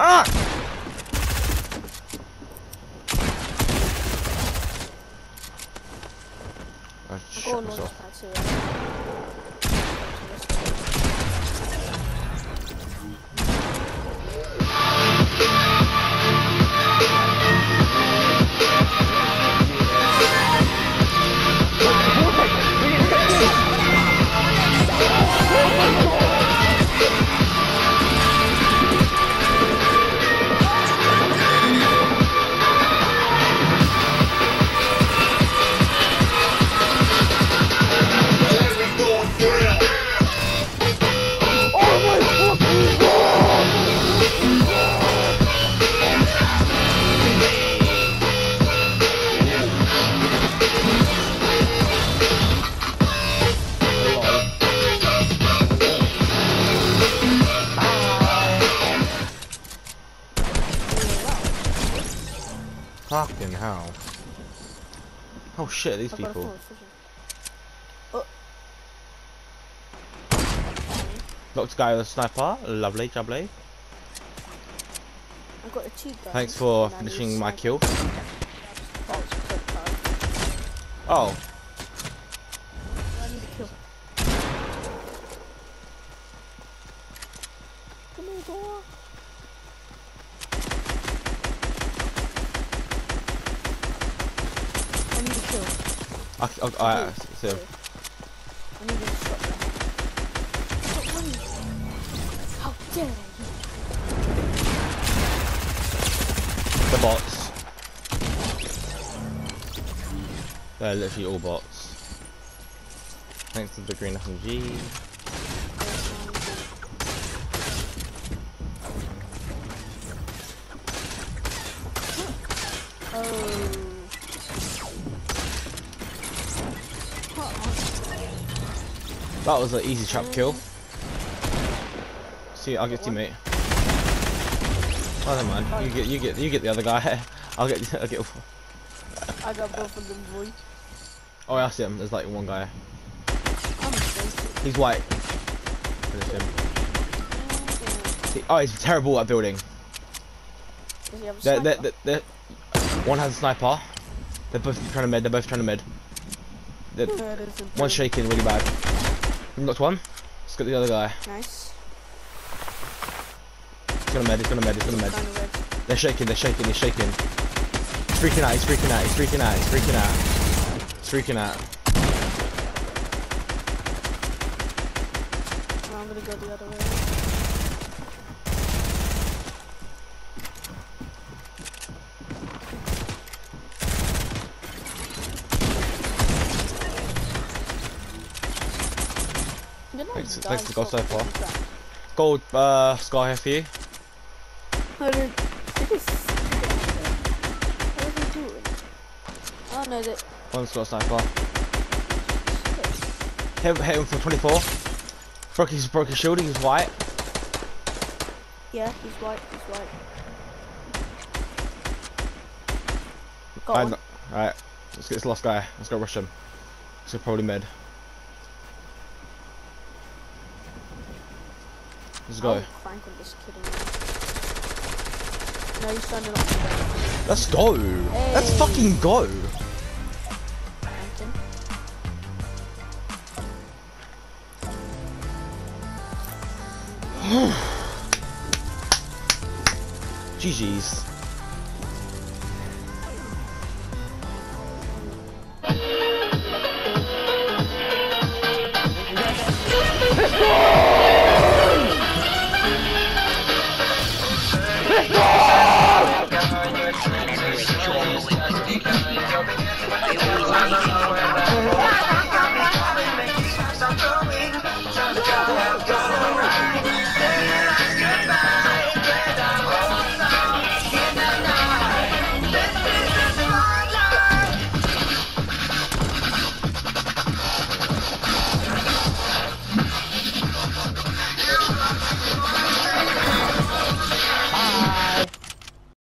Ah! I Go shot on, launch Fucking hell. Oh shit, these I've got a people. vision. Knocked oh. a guy with a sniper. Lovely, jubbly. I've got a cheat gun. Thanks for finishing my kill. Oh, it's a quick card. Oh, I need a kill. Come here, boy. I need a kill. I, I, I, I the bots. They're literally all bots. Thanks to the green SMG. That was an easy trap kill. See, I'll get teammate. Oh, never mind. You get, you get, you get the other guy. I'll get, I'll get. I got both of them, boy. Oh, I see him. There's like one guy. He's white. Finish him. He- oh, he's terrible at building. Does he have a They're, they're, they're, one has a sniper. They're both trying to med. They're both trying to med. They're, That is a one's shaking really bad. Knocked one. Let's get the other guy. Nice. He's gonna med. He's gonna med. He's gonna med. Kind of red. They're shaking. They're shaking. He's shaking. He's freaking out. He's freaking out. He's freaking out. He's freaking out. He's freaking out. Well, I'm gonna go the other way. Thanks- thanks to stop so far. Gold uh, scar here for you. I don't. It is. What are they doing? Oh no, that. One's got a sniper. Hit, hit him for 24. Broke his, broke his shield. He's white. Yeah, he's white. He's white. Got. Alright. Let's get this last guy. Let's go rush him. So probably mid. Let's go. I'll crank on this kid. anyway. No, he's standing up. Let's go. Let's fucking go. GG's.